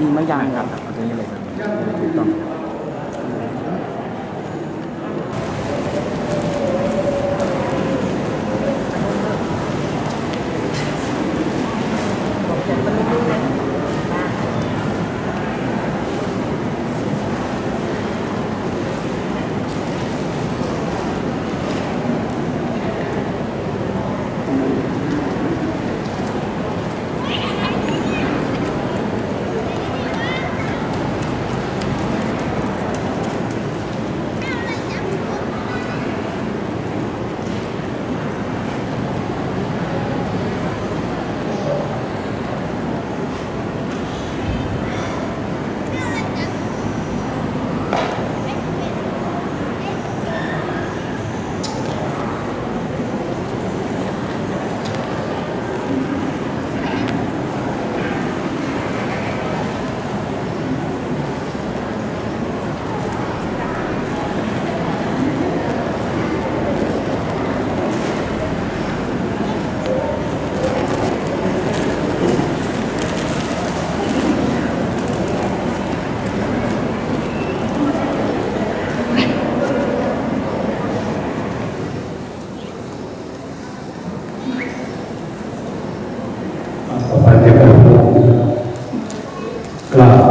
ม่มีมายาง ครับเอาตัวนี้เลยครับถูกต้อง ต่อไปจะเป็นผู้กล่าว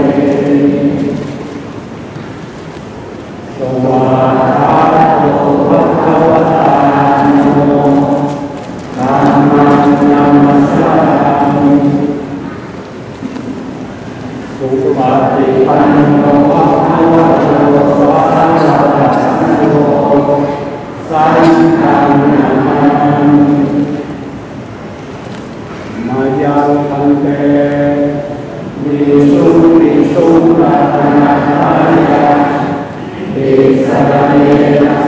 า วิสุรั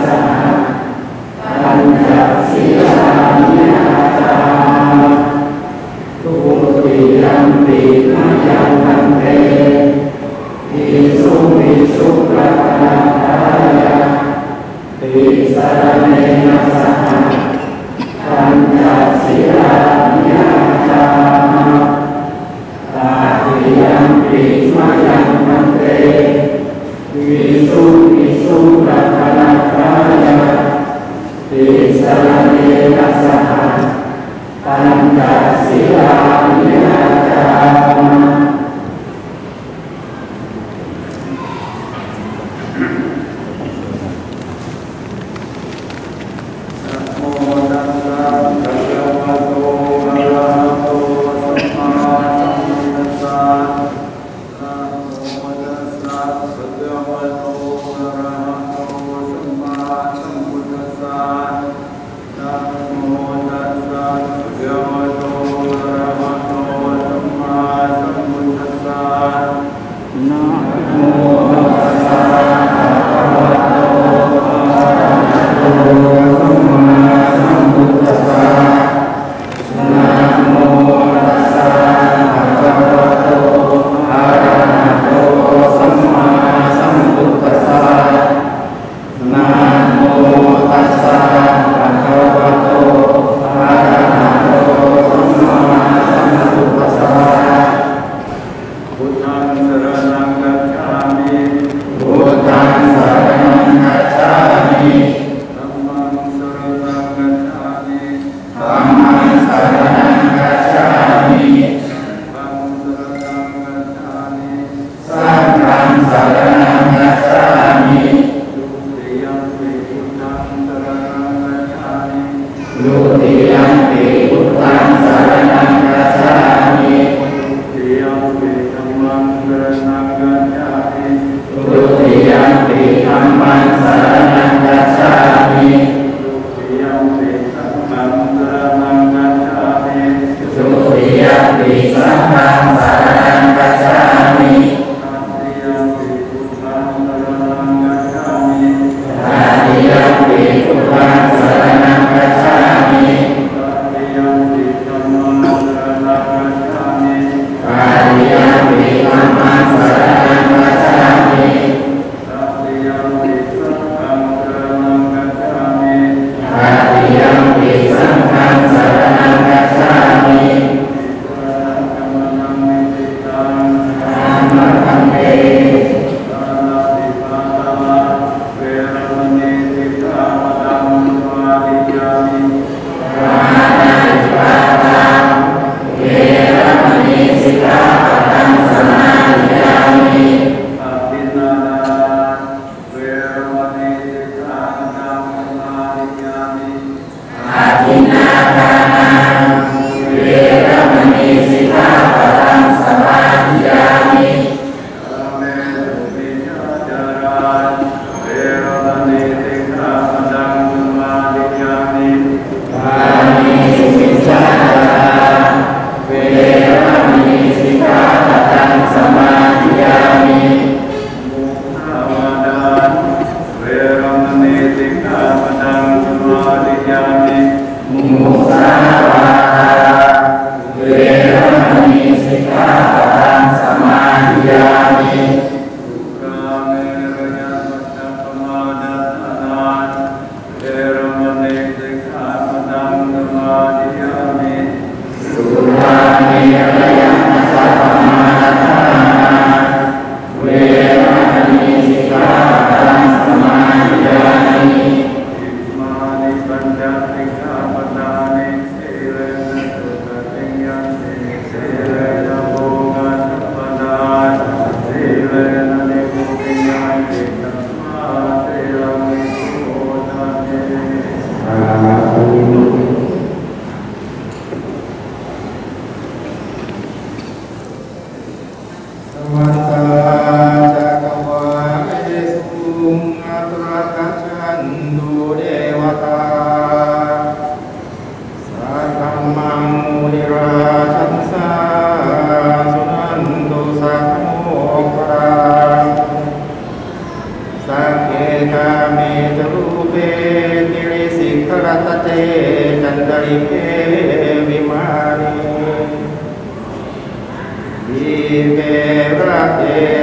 ระเต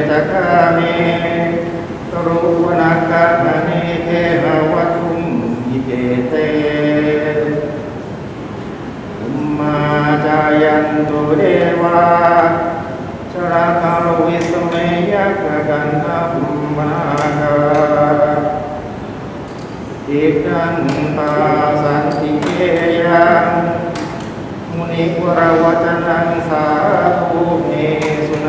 ตะคามิตรุวนาคามณิเทหวัตุมอิเปเตอุมมาจายันตุเดวาชราคารวิสเมยักกันตัมมาคาอิกันตาสันติเกยังมุนิวรวัจนังสาธุเม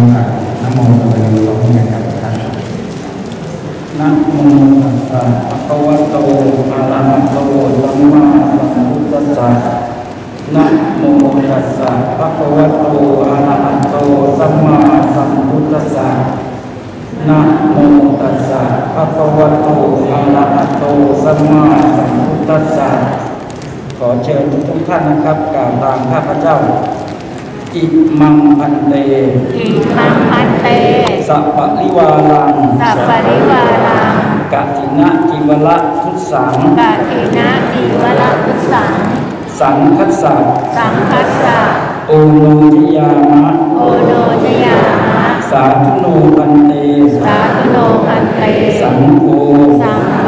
จะนำกับน้ำมต์ไปร้องเรียนกับท่านนะโมตัสสะภะคะวะโตอะระหะโตสัมมาสัมพุทธัสสะนะโมตัสสะภะคะวะโตอะระหะโตสัมมาสัมพุทธัสสะนะโมตัสสะภะคะวะโตอะระหะโตสัมมาสัมพุทธัสสะขอเชิญทุกท่านนะครับกล่าวตามข้าพเจ้า อิมังพันเต อิมังพันเต สัพปะริวารัง สัพปริวารังกัตินะกิวละทุสังกาทีนะทีวละพุสัง สังคัสสะสังคัสสะโอโนทิยามะ โอโนจยามะ สาธุโนพันเต สาธุโนพันเต สังโฆ สังโฆ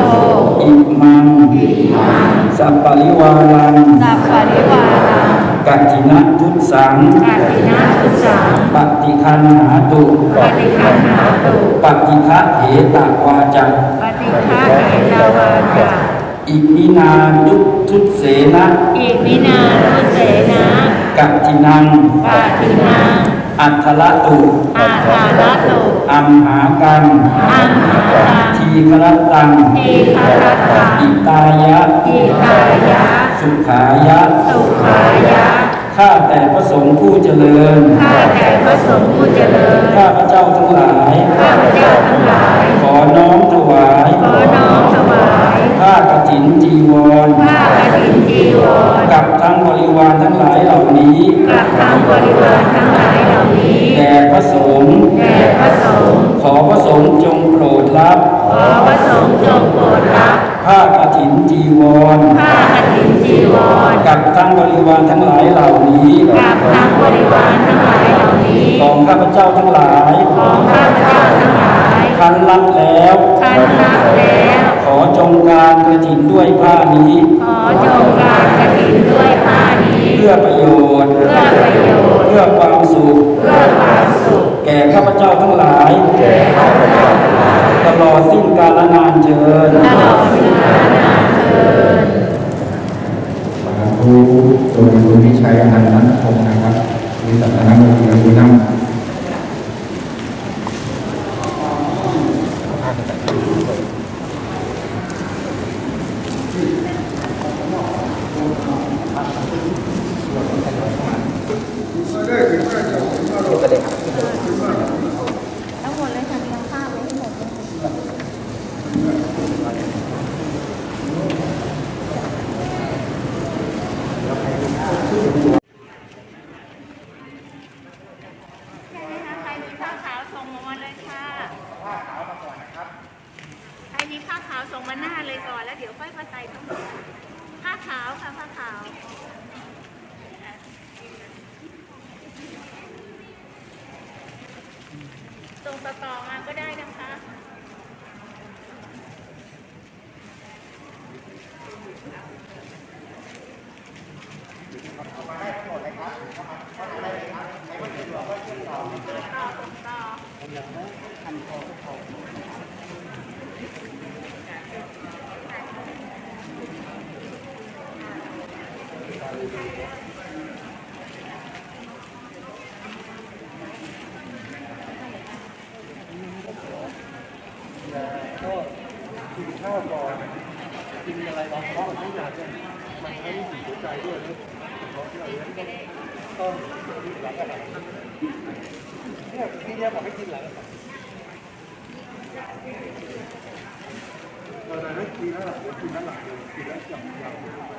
อิมัง อิมัง สัปปริวารัง สัพปริวารัง กัตินะทุสังกาทีนะพุสังปฏิคันหาตุปฏิคันหาตุปฏิฆะเหตวาจักปฏิฆาเอตาวาจา อิมินาทุทุเสนะอิมินานุเสนากัตินังกาทีนัง อัทละตุอาคาลตุอัมหากังอัมหาตังทีครตังทีคารตังอิตายะอิตายะ สุขายะ สุขายะ ข้าแต่พระสงฆ์ผู้เจริญ ข้าแต่พระสงฆ์ผู้เจริญ ข้าพระเจ้าทั้งหลาย ข้าพเจ้าทั้งหลาย ขอน้อมถวาย ขอน้อมถวายผ้ากฐินจีวรผ้ากฐินจีวร กับทั้งบริวารทั้งหลายเหล่านี้ กับทั้งบริวารทั้งหลายเหล่านี้ แด่พระสงฆ์แด่พระสงฆ์ ขอพระสงฆ์จงโปรดรับ ขอพระสงฆ์จงโปรดรับผ้ากฐินจีวรผ้ากฐินจีวรกับทั้งบริวารทั้งหลายเหล่านี้กับทั้งบริวารทั้งหลายเหล่านี้ของข้าพเจ้าทั้งหลายของข้าพเจ้าทั้งหลายคันรับแล้วคันรับแล้วขอจงการกระถินด้วยผ้านี้ขอจงการกฐินด้วยผ้านี้เพื่อประโยชน์ เพื่อประโยชน์ เพื่อความสุข เพื่อความสุข แก่ข้าพเจ้าทั้งหลายตลอดสิ้นกาลนานเชิญตลอดสิ้นกาลนานเทินสาธุโดยคุณวิชัยอนันต์นันทงศ์นะครับวิสัชนาบุตรบุญนำ ทั้ 后来呢，给他了，我给他了，给他讲了。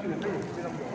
그냥 빨리 지나고.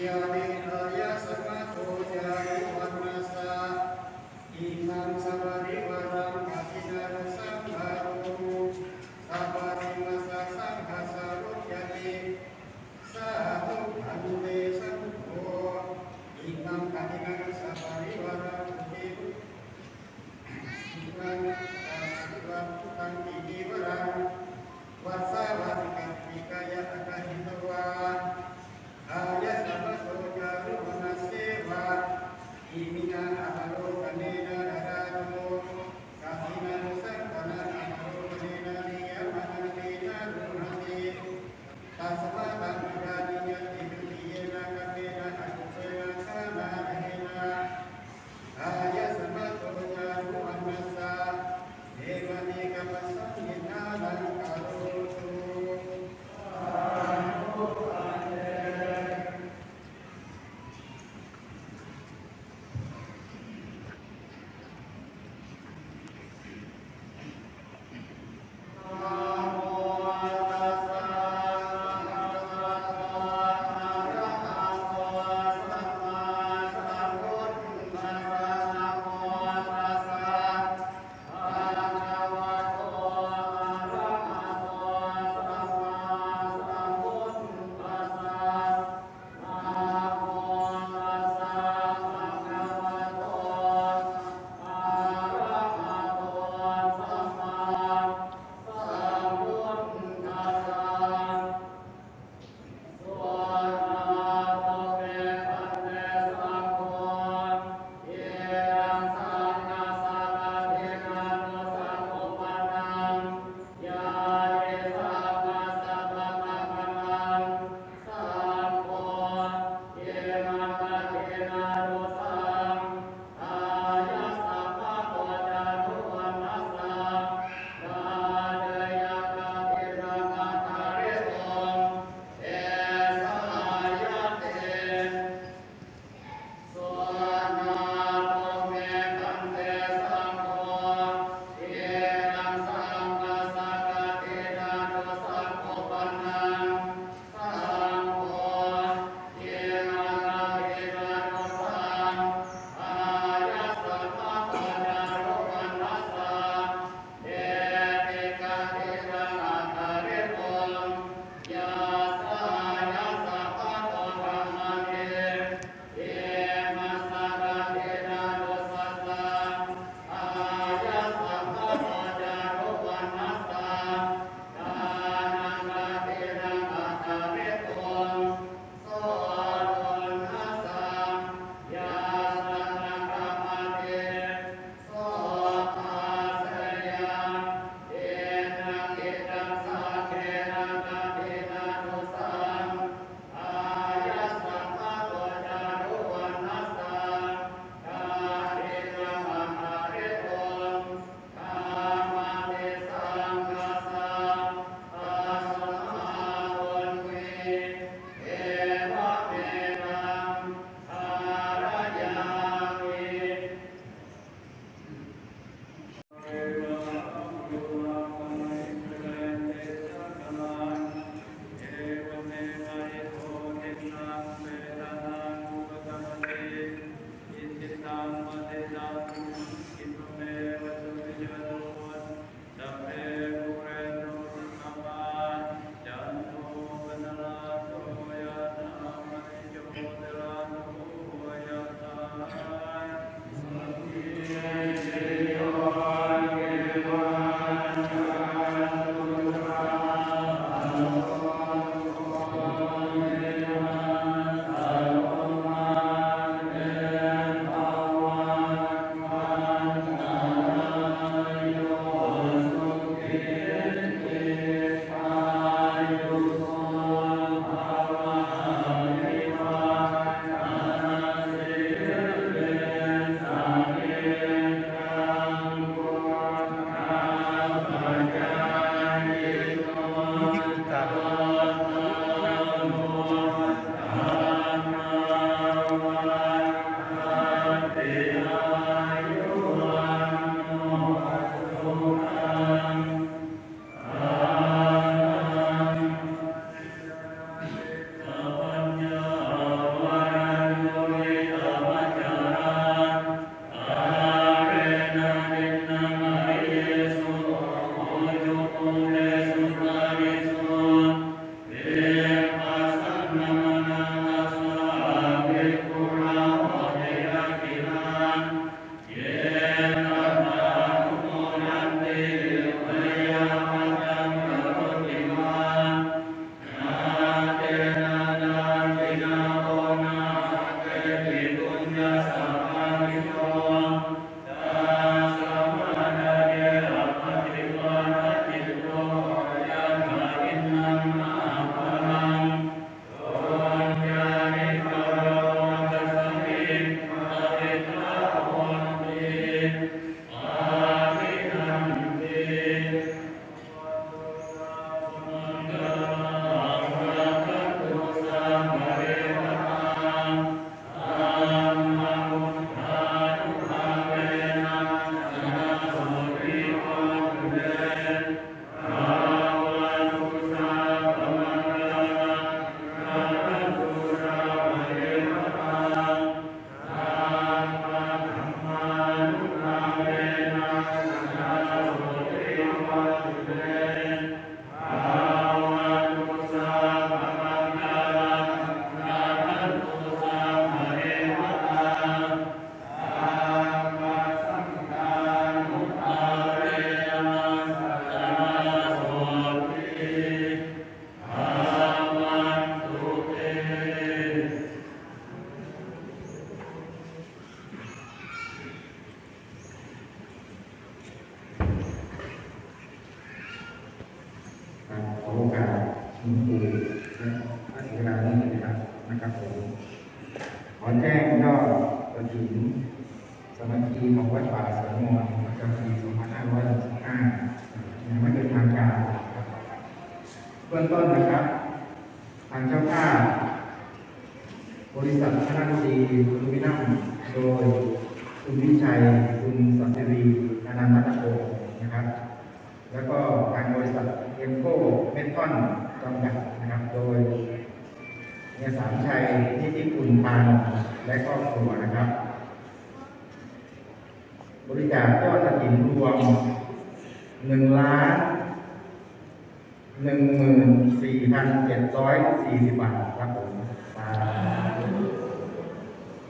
Yeah, I mean,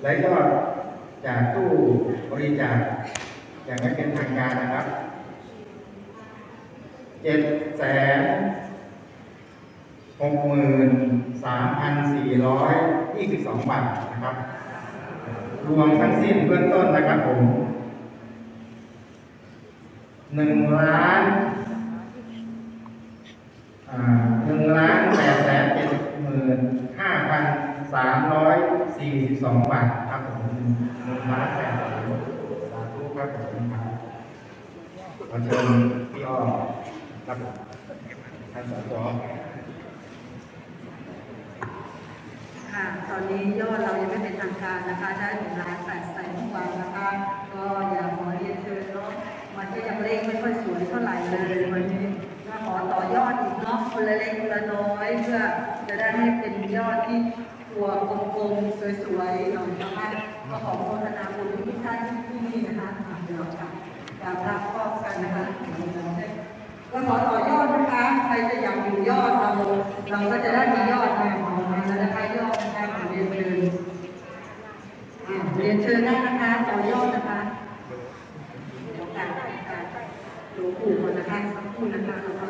และยอดจากตู้บริจาคอย่างไม่เป็นทางการนะครับเจ็ดแสนหกหมื่นสามพันสี่ร้อยยี่สิบสองบาทนะครับ รวมทั้งสิ้นเบื้องต้นนะครับผมหนึ่งล้านหนึ่งล้านแปดแสนเจ็ดหมื่นห้าพันสามร้อย สี่สิบสองบาทครับผมนึ่งล้านแปดแสนสาธุครับผมครับขอเชิญพี่อ้อครับท่านสจค่ะ ตอนนี้ยอดเรายังไม่เป็นทางการนะคะ ได้หนึ่งล้านแปดแสนกว่านะคะ ก็อยากขอเรียนเชิญเนาะ มันก็ยังเลขไม่ค่อยสวยเท่าไหร่เลยวันนี้ก็ขอต่อยอดอีกเนาะคนละเล็กคนละน้อยเพื่อจะได้ให้เป็นยอดที่ ตัวกลมๆสวยๆหน่อยนะคะก็ขอโมทนาบุญทุกท่านที่นี่นะคะเดี๋ยวค่ะกราบรับพร้อมกันนะคะเราขอต่อยอดนะคะใครจะอยากอยู่ยอดเราเราก็จะได้มียอดมาออกมาแล้วนะคะยอดนะคะขอเรียนเชิญอ่าเรียนเชิญได้นะคะต่อยอดนะคะเดี๋ยวการการหลวงปู่ก่อนนะคะสักครู่นะคะแล้วก็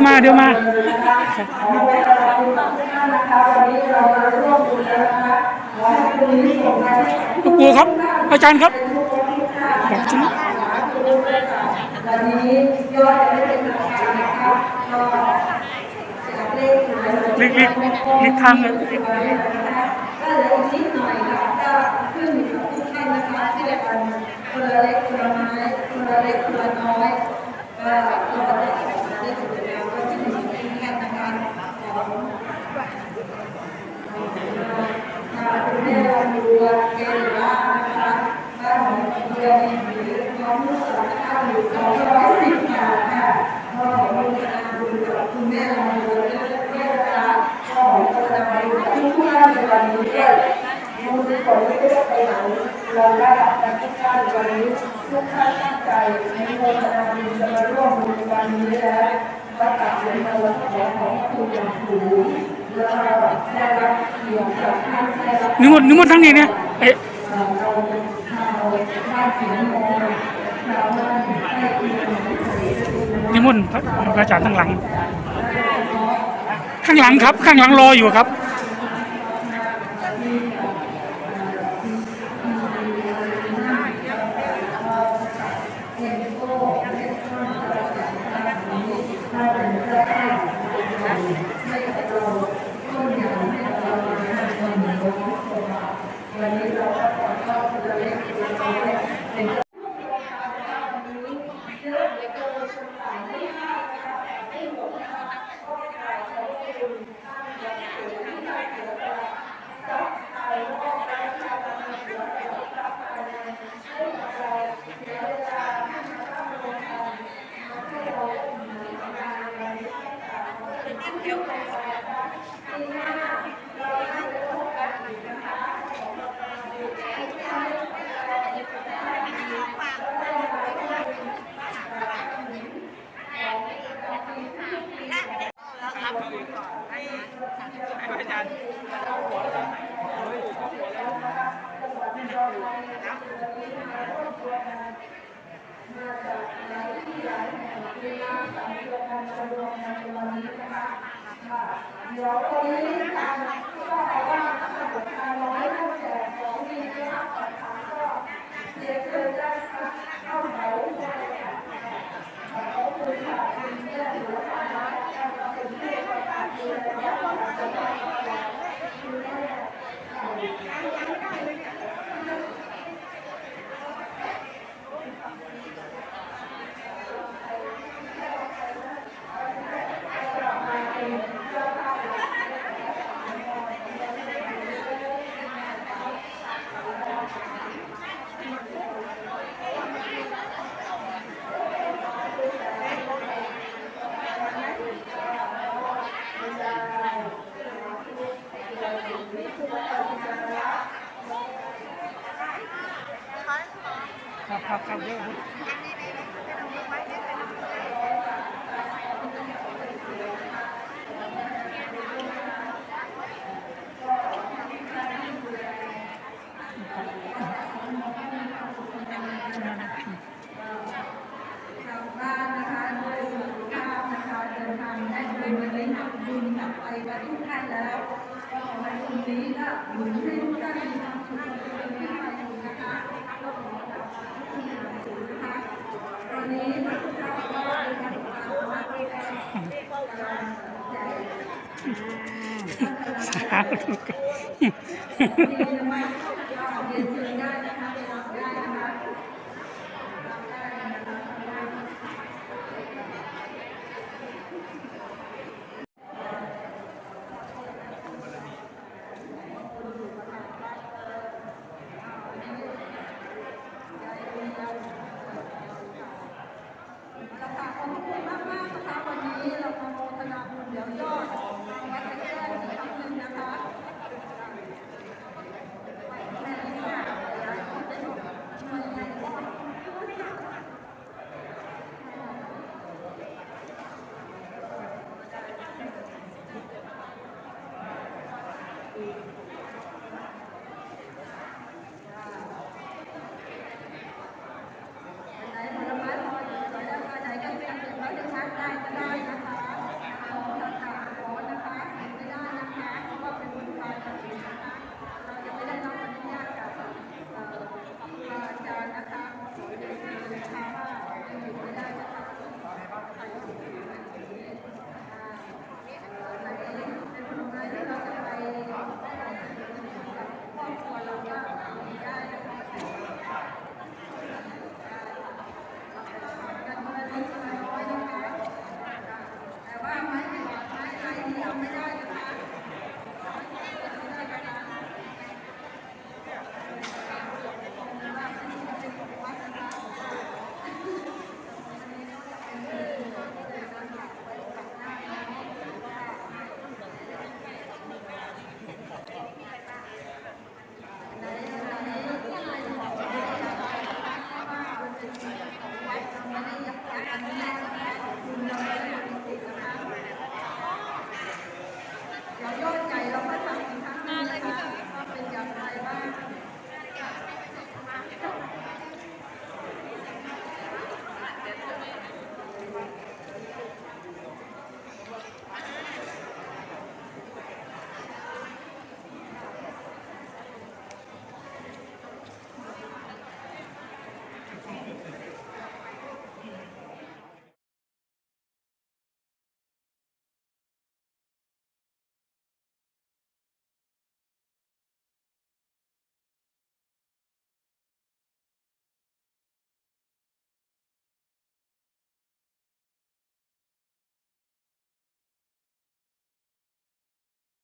ยวมาเดี๋ยวมาเดี๋ยวมาหลวงปู่ครับ อาจารย์ครับขอบคุณวันนี้ยอดจะไม่เป็นทางการนะครับก็จากเล็กเล็กเล็กทางเลยก็เลืออีกนิดหน่อยค่ะก็ขึ้นอยู่กับทุกท่านนะคะที่จะกันคนละเล็กคนละไม้คนละเล็กคนละน้อยก็ยอดจะออกมาได้สวยงามก็ที่หนึ่งที่แค่นะคะของทางคุณแม่บัว เกลือนะคะบ้านของเดียวมีหรือน้องลูกสาวข้าวอยู่สองร้สิบบาทค่ะก็ขอบุญกับคุณแม่บัวเกลือก็ขอทุกท่านในวันนี้ด้วยมูลนิธิได้รับการทุกท่านวันนี้ทุกท่านตั้งใจในโมทนาบุญจะมาร่วมบุญวันนี้แล้วประกาศเป็นตัวของของคุณอย่างสูง แล้วเราได้รับเกียรติจากท่านได้รับนิมนต์นิมนต์ทั้งนี้เนี่ยเอ๊ะเราเป็นชาวชาติสีมงชาวบ้านให้ที่นิมนต์พระพระอาจารย์ข้างหลัง ข้างหลังครับ ข้างหลังรออยู่ครับ ครับ